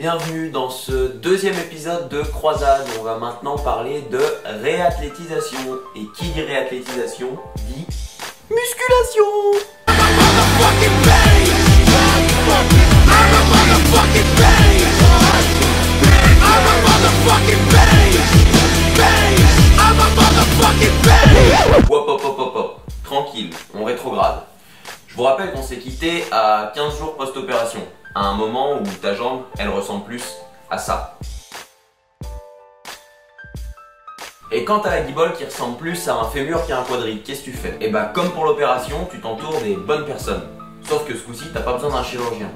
bienvenue dans ce deuxième épisode de Croisade. On va maintenant parler de réathlétisation. Et qui dit réathlétisation dit musculation Hop hop hop hop hop, tranquille, on rétrograde. Je vous rappelle qu'on s'est quitté à 15 jours post-opération, à un moment où ta jambe, elle ressemble plus à ça. Et quand t'as la guibole qui ressemble plus à un fémur qu'à un quadrille, qu'est-ce que tu fais? Et bah comme pour l'opération, tu t'entoures des bonnes personnes. Sauf que ce coup-ci, t'as pas besoin d'un chirurgien.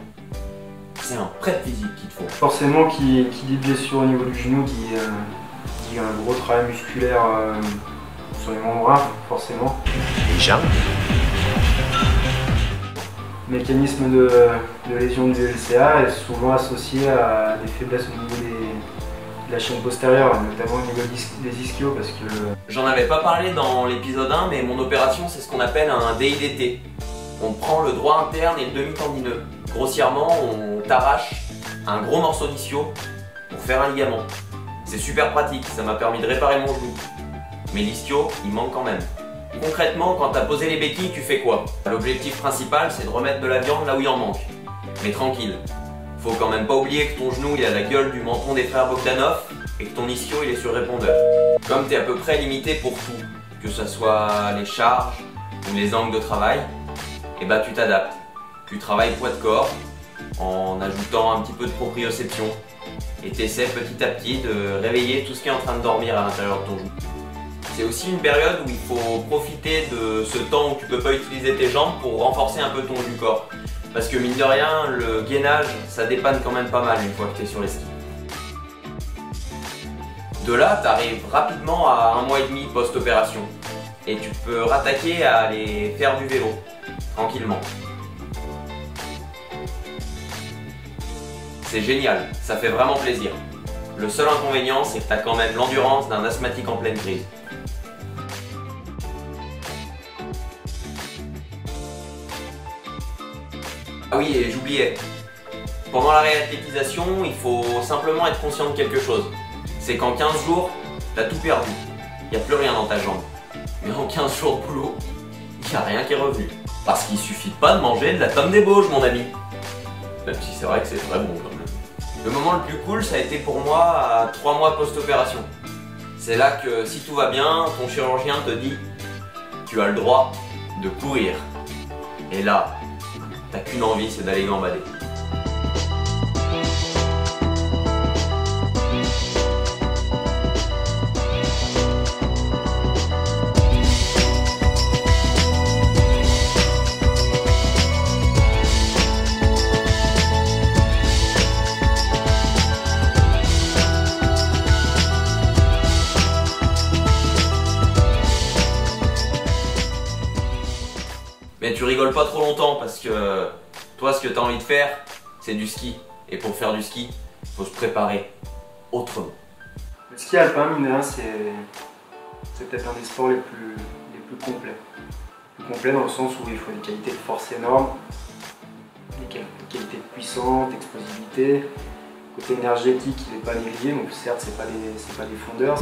C'est un prêtre physique qu'il te faut. Forcément, qui, qui dit blessure au niveau du genou, dit, euh, dit un gros travail musculaire euh, sur les membranes, forcément. Les jambes mécanisme de, lésion du LCA est souvent associé à des faiblesses au niveau de la chaîne postérieure, notamment au niveau des des ischios, parce que J'en avais pas parlé dans l'épisode 1, mais mon opération, c'est ce qu'on appelle un DIDT. On prend le droit interne et le demi-tendineux. Grossièrement, on t'arrache un gros morceau d'ischio pour faire un ligament. C'est super pratique, ça m'a permis de réparer mon genou. Mais l'ischio, il manque quand même. Concrètement, quand t'as posé les béquilles, tu fais quoi? L'objectif principal, c'est de remettre de la viande là où il en manque. Mais tranquille, faut quand même pas oublier que ton genou il a la gueule du menton des frères Bogdanov et que ton ischio il est sur répondeur. Comme tu es à peu près limité pour tout, que ce soit les charges ou les angles de travail, et bah tu t'adaptes. Tu travailles poids de corps en ajoutant un petit peu de proprioception et tu essaies petit à petit de réveiller tout ce qui est en train de dormir à l'intérieur de ton genou. C'est aussi une période où il faut profiter de ce temps où tu peux pas utiliser tes jambes pour renforcer un peu ton du corps. Parce que mine de rien, le gainage, ça dépanne quand même pas mal une fois que tu es sur les skis. De là, tu arrives rapidement à un mois et demi post-opération. Et tu peux rattaquer à aller faire du vélo, tranquillement. C'est génial, ça fait vraiment plaisir. Le seul inconvénient, c'est que tu as quand même l'endurance d'un asthmatique en pleine crise. Oui, et j'oubliais. Pendant la réathlétisation, il faut simplement être conscient de quelque chose. C'est qu'en 15 jours, t'as tout perdu. Il n'y a plus rien dans ta jambe. Mais en 15 jours de boulot, il n'y a rien qui est revenu. Parce qu'il suffit pas de manger de la tome des Bauges, mon ami. Même si c'est vrai que c'est très bon quand même. Le moment le plus cool, ça a été pour moi à 3 mois post-opération. C'est là que si tout va bien, ton chirurgien te dit tu as le droit de courir. Et là, t'as qu'une envie, c'est d'aller gambader. Pas trop longtemps parce que toi, ce que tu as envie de faire, c'est du ski. Et pour faire du ski, faut se préparer autrement. le ski alpin, mine c'est peut-être un des sports les plus, les plus complets. Plus complets dans le sens où il faut des qualités de force énormes, des quali- des qualités de puissance, d'explosivité. Côté énergétique, il n'est pas négligé, donc certes, c'est pas des, pas des fondeurs.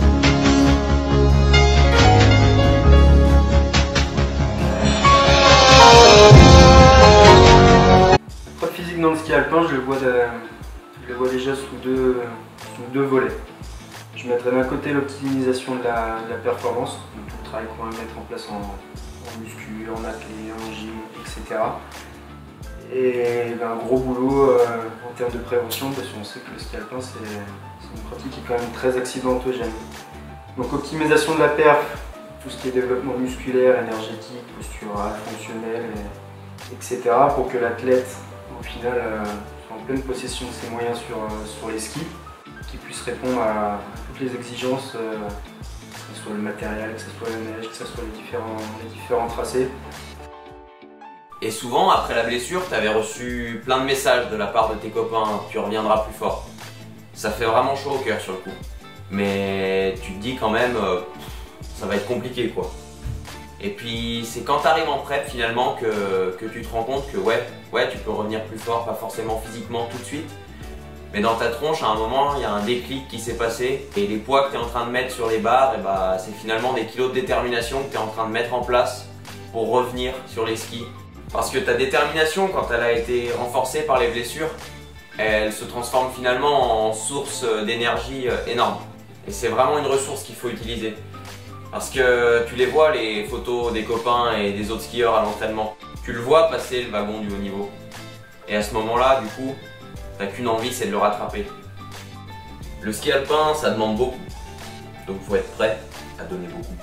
Dans le ski alpin, je le vois, déjà sous deux, volets. Je mettrai d'un côté l'optimisation de la, performance, tout le travail qu'on va mettre en place en, en muscu, en athlé, en gym, etc. Et ben, un gros boulot euh, en termes de prévention, parce qu'on sait que le ski alpin c'est une pratique qui est quand même très accidentogène. Donc optimisation de la perf, tout ce qui est développement musculaire, énergétique, postural, fonctionnel, et- etc. pour que l'athlète au final euh, en pleine possession de ses moyens sur, euh, sur les skis, qu'il puisse répondre à, toutes les exigences, euh, que ce soit le matériel, que ce soit la neige, que ce soit les différents, tracés. Et souvent, après la blessure, tu avais reçu plein de messages de la part de tes copains, tu reviendras plus fort. Ça fait vraiment chaud au cœur sur le coup. Mais tu te dis quand même, ça va être compliqué quoi. Et puis c'est quand tu arrives en prep finalement que, tu te rends compte que ouais, ouais, tu peux revenir plus fort, pas forcément physiquement tout de suite, Mais dans ta tronche, à un moment, il y a un déclic qui s'est passé et les poids que tu es en train de mettre sur les barres, et bah, c'est finalement des kilos de détermination que tu es en train de mettre en place pour revenir sur les skis. Parce que ta détermination, quand elle a été renforcée par les blessures, elle se transforme finalement en source d'énergie euh, énorme. Et c'est vraiment une ressource qu'il faut utiliser. Parce que tu les vois, les photos des copains et des autres skieurs à l'entraînement. Tu le vois passer le wagon du haut niveau. Et à ce moment-là, du coup, t'as qu'une envie, c'est de le rattraper. Le ski alpin, ça demande beaucoup. Donc faut être prêt à donner beaucoup.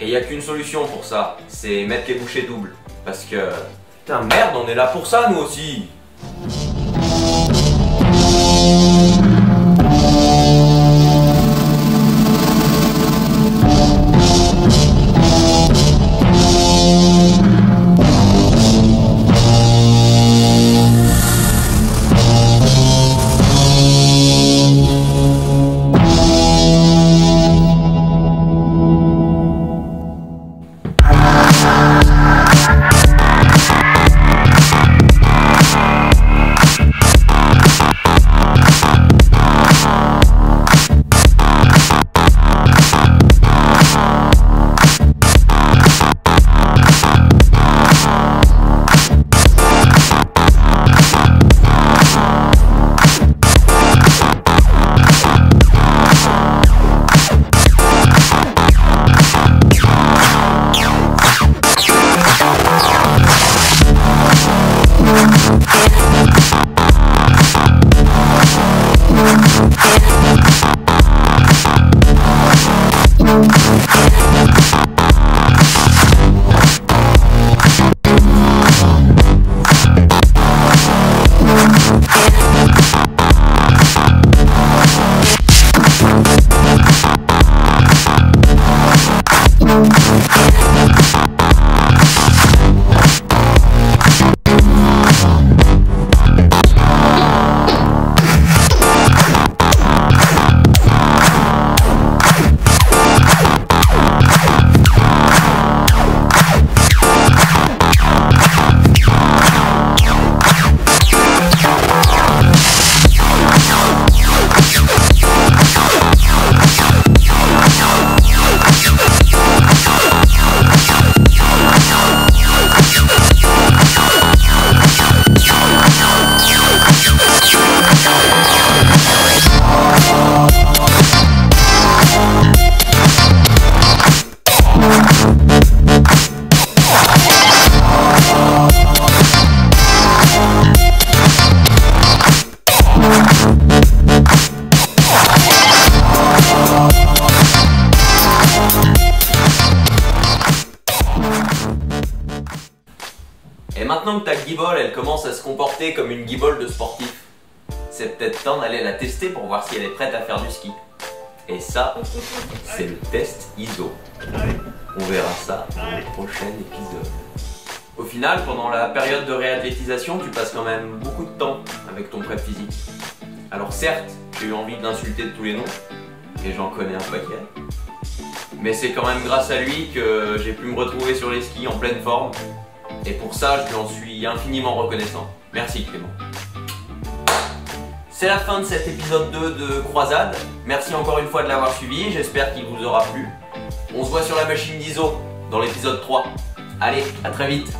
Et il n'y a qu'une solution pour ça, c'est mettre les bouchées doubles. Parce que... Putain merde, on est là pour ça nous aussi Et maintenant que ta guibole elle commence à se comporter comme une guibole de sportif, c'est peut-être temps d'aller la tester pour voir si elle est prête à faire du ski. Et ça, c'est le test ISO. On verra ça dans le prochain épisode. Au final, pendant la période de réathlétisation, tu passes quand même beaucoup de temps avec ton prêt physique. Alors certes, j'ai eu envie de l'insulter de tous les noms, et j'en connais un paquet. Mais c'est quand même grâce à lui que j'ai pu me retrouver sur les skis en pleine forme. Et pour ça, je lui suis infiniment reconnaissant. Merci Clément. C'est la fin de cet épisode 2 de Croisade. Merci encore une fois de l'avoir suivi, j'espère qu'il vous aura plu. On se voit sur la machine d'ISO dans l'épisode 3. Allez, à très vite